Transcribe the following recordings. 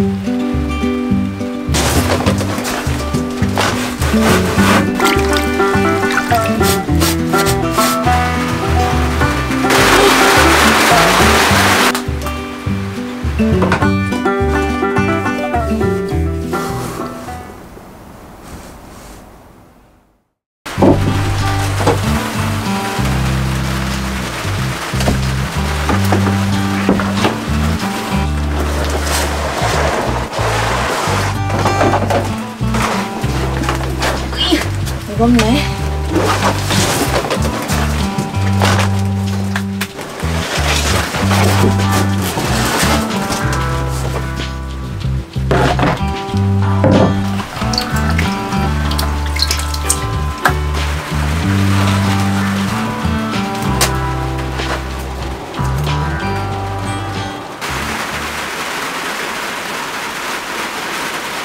무 vâng lẽ.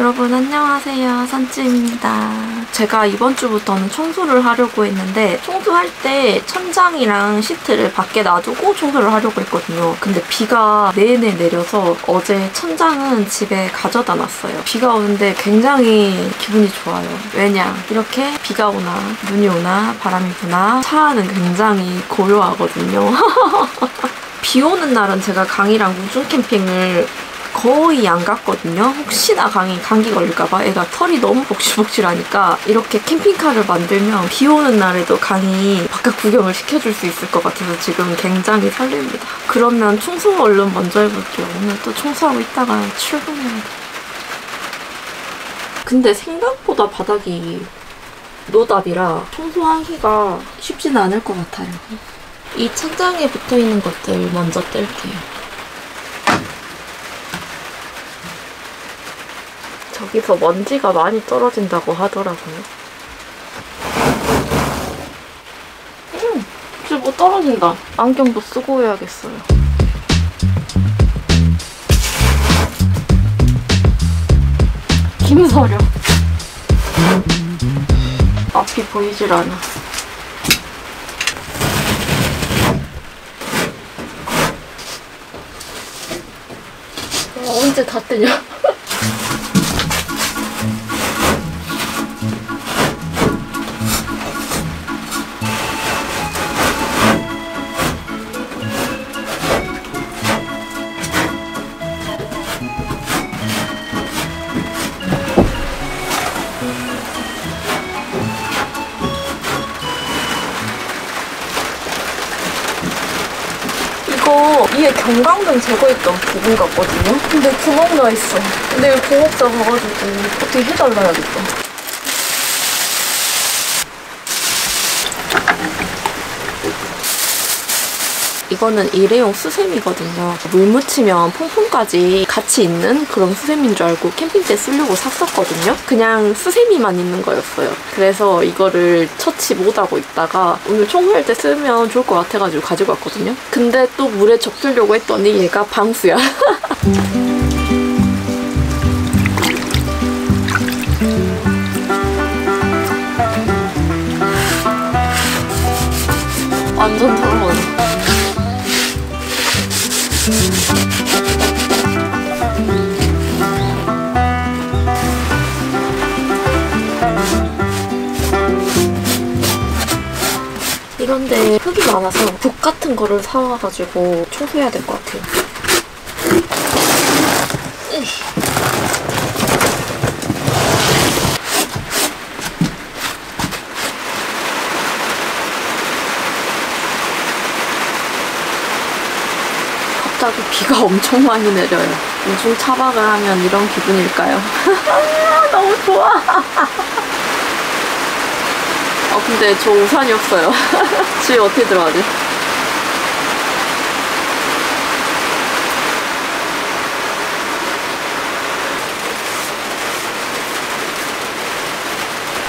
여러분 안녕하세요. 산찜입니다. 제가 이번 주부터는 청소를 하려고 했는데 청소할 때 천장이랑 시트를 밖에 놔두고 청소를 하려고 했거든요. 근데 비가 내내 내려서 어제 천장은 집에 가져다 놨어요. 비가 오는데 굉장히 기분이 좋아요. 왜냐? 이렇게 비가 오나 눈이 오나 바람이 부나 차 안은 굉장히 고요하거든요. 비 오는 날은 제가 강이랑 우중 캠핑을 거의 안 갔거든요. 혹시나 강이 감기 걸릴까봐 애가 털이 너무 복실복실하니까 이렇게 캠핑카를 만들면 비 오는 날에도 강이 바깥 구경을 시켜줄 수 있을 것 같아서 지금 굉장히 설렙니다. 그러면 청소 얼른 먼저 해볼게요. 오늘 또 청소하고 있다가 출근해야 돼. 근데 생각보다 바닥이 노답이라 청소하기가 쉽지는 않을 것 같아요. 이 천장에 붙어있는 것들 먼저 뗄게요. 저기서 먼지가 많이 떨어진다고 하더라고요. 음, 뭐 떨어진다. 안경도 쓰고 해야겠어요. 김서려. 앞이 보이질 않아. 아, 언제 다 뜨냐? 이거 위에 경광등 제거했던 부분 같거든요? 근데 구멍 나 있어. 근데 여기 공업자 가가지고 어떻게 해달라야겠다. 이거는 일회용 수세미거든요. 물 묻히면 퐁퐁까지 같이 있는 그런 수세미인 줄 알고 캠핑 때 쓰려고 샀었거든요. 그냥 수세미만 있는 거였어요. 그래서 이거를 처치 못하고 있다가 오늘 청소할 때 쓰면 좋을 것 같아가지고 가지고 왔거든요. 근데 또 물에 적시려고 했더니 얘가 방수야. 완전 더러 이런데 흙이 많아서 북 같은 거를 사와가지고 청소해야 될 것 같아요. 으이. 갑자기 비가 엄청 많이 내려요. 요즘 차박을 하면 이런 기분일까요? 너무 좋아. 아 근데 저 우산이 없어요. 집에 어떻게 들어가지?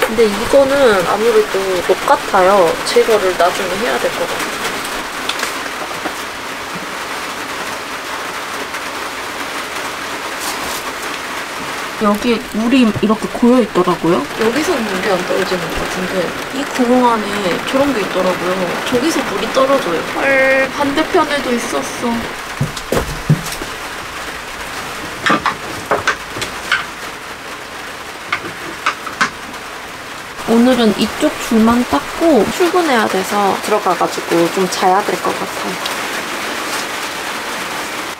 근데 이거는 아무래도 못 같아요. 제거를 나중에 해야 될 것 같아요. 여기 물이 이렇게 고여 있더라고요. 여기서 물이 안 떨어지는 것 같은데 이 구멍 안에 저런 게 있더라고요. 저기서 물이 떨어져요. 헐 반대편에도 있었어. 오늘은 이쪽 줄만 닦고 출근해야 돼서 들어가가지고 좀 자야 될 것 같아요.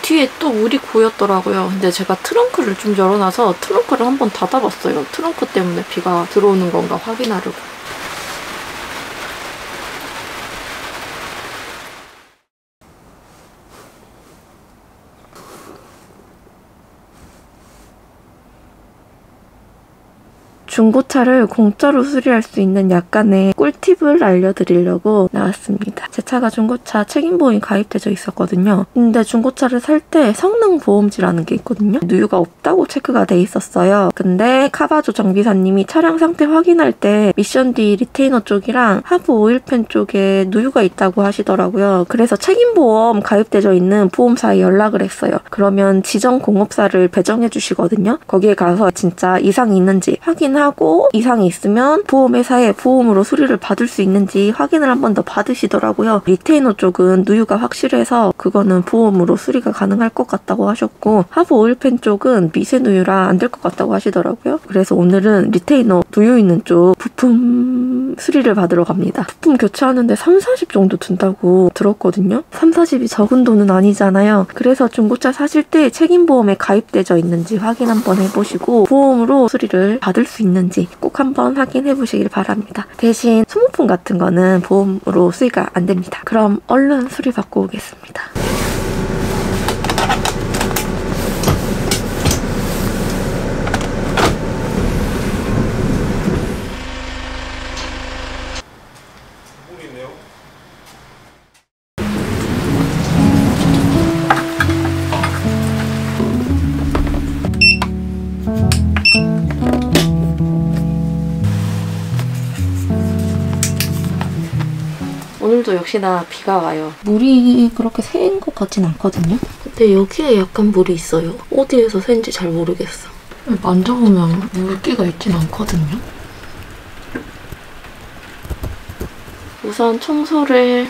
뒤에 또 물이 고였더라고요. 근데 제가 트렁크를 좀 열어놔서 트렁크를 한번 닫아봤어요. 트렁크 때문에 비가 들어오는 건가 확인하려고. 중고차를 공짜로 수리할 수 있는 약간의 꿀팁을 알려드리려고 나왔습니다. 제 차가 중고차 책임보험이 가입되어 있었거든요. 근데 중고차를 살 때 성능보험지라는 게 있거든요. 누유가 없다고 체크가 돼 있었어요. 근데 카바조 정비사님이 차량 상태 확인할 때 미션 뒤 retainer 쪽이랑 하부 오일팬 쪽에 누유가 있다고 하시더라고요. 그래서 책임보험 가입되어 있는 보험사에 연락을 했어요. 그러면 지정 공업사를 배정해 주시거든요. 거기에 가서 진짜 이상이 있는지 확인하고 하고 이상이 있으면 보험회사에 보험으로 수리를 받을 수 있는지 확인을 한 번 더 받으시더라고요. retainer 쪽은 누유가 확실해서 그거는 보험으로 수리가 가능할 것 같다고 하셨고 하부 오일팬 쪽은 미세 누유라 안 될 것 같다고 하시더라고요. 그래서 오늘은 retainer 누유 있는 쪽 부품 수리를 받으러 갑니다. 부품 교체하는데 3, 40 정도 든다고 들었거든요. 3, 40이 적은 돈은 아니잖아요. 그래서 중고차 사실 때 책임보험에 가입되어 있는지 확인 한번 해보시고 보험으로 수리를 받을 수 있는 있는지 꼭 한번 확인해 보시길 바랍니다. 대신 소모품 같은 거는 보험으로 수리가 안 됩니다. 그럼 얼른 수리 받고 오겠습니다. 오늘도 역시나 비가 와요. 물이 그렇게 새인 것 같진 않거든요. 근데 여기에 약간 물이 있어요. 어디에서 샌지 잘 모르겠어. 만져보면 물기가 있진 않거든요. 우선 청소를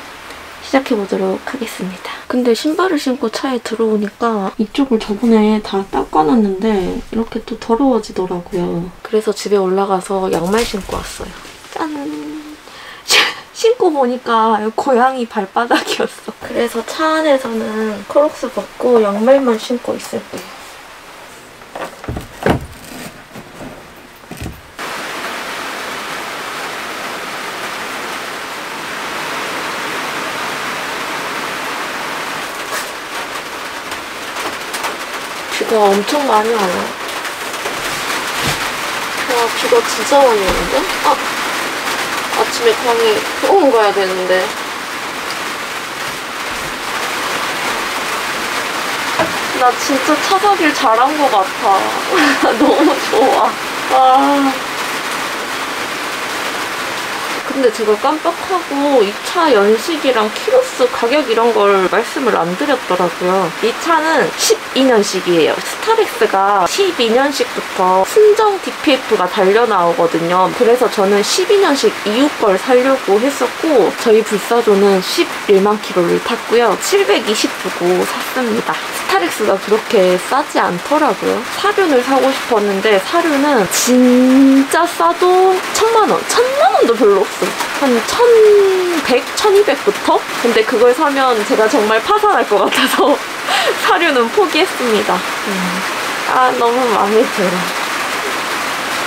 시작해보도록 하겠습니다. 근데 신발을 신고 차에 들어오니까 이쪽을 저번에 다 닦아놨는데 이렇게 또 더러워지더라고요. 그래서 집에 올라가서 양말 신고 왔어요. 짠! 신고 보니까 고양이 발바닥이었어. 그래서 차 안에서는 크록스 벗고 양말만 신고 있을게요. 비가 엄청 많이 와요. 와, 비가 진짜 많이 오는데? 아! 아침에 강의 병원 가야 되는데. 나 진짜 차 사길 잘한 것 같아. 너무 좋아. 아. 근데 제가 깜빡하고 이차 연식이랑 키로수 가격 이런 걸 말씀을 안 드렸더라고요. 이 차는 12년식이에요. 스타렉스가 12년식부터 순정 DPF가 달려 나오거든요. 그래서 저는 12년식 이후 걸 살려고 했었고 저희 불사조는 11만 킬로를 탔고요. 720 주고 샀습니다. 스타렉스가 그렇게 싸지 않더라고요. 사륜을 사고 싶었는데 사륜은 진짜 싸도 천만 원, 천만 원도 별로 없어. 한 1100, 1200부터? 근데 그걸 사면 제가 정말 파산할 것 같아서 사료는 포기했습니다. 음. 아, 너무 마음에 들어.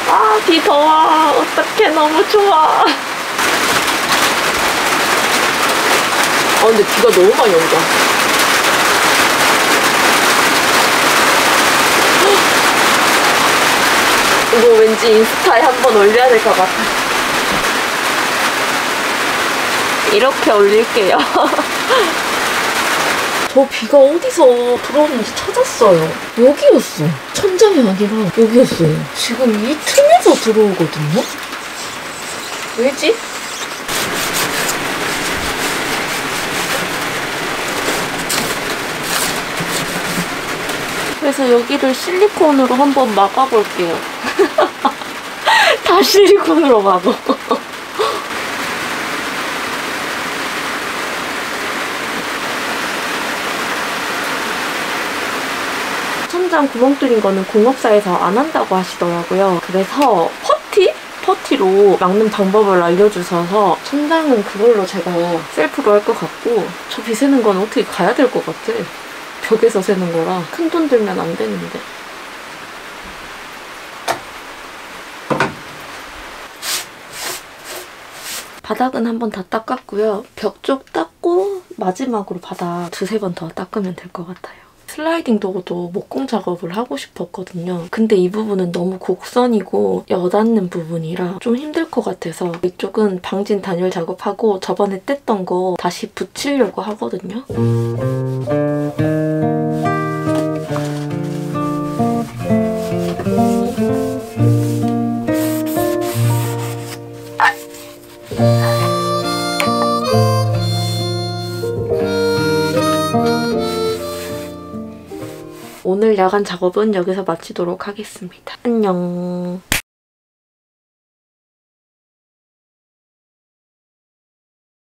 아, 비 더워. 어떡해, 너무 좋아. 아, 근데 비가 너무 많이 온다. 이거 왠지 인스타에 한번 올려야 될 것 같아. 이렇게 올릴게요. 저 비가 어디서 들어오는지 찾았어요. 여기였어. 천장이 아니라 여기였어요. 지금 이 틈에서 들어오거든요? 왜지? 그래서 여기를 실리콘으로 한번 막아볼게요. 다 실리콘으로 막어. 천장 구멍 뚫린 거는 공업사에서 안 한다고 하시더라고요. 그래서 퍼티? 퍼티로 막는 방법을 알려주셔서 천장은 그걸로 제가 셀프로 할 것 같고 저비 새는 건 어떻게 가야 될 것 같아. 벽에서 새는 거라 큰 돈 들면 안 되는데. 바닥은 한번 다 닦았고요. 벽 쪽 닦고 마지막으로 바닥 두세 번 더 닦으면 될 것 같아요. 슬라이딩 도어도 목공 작업을 하고 싶었거든요. 근데 이 부분은 너무 곡선이고 여닿는 부분이라 좀 힘들 것 같아서 이쪽은 방진 단열 작업하고 저번에 뗐던 거 다시 붙이려고 하거든요. 야간 작업은 여기서 마치도록 하겠습니다. 안녕.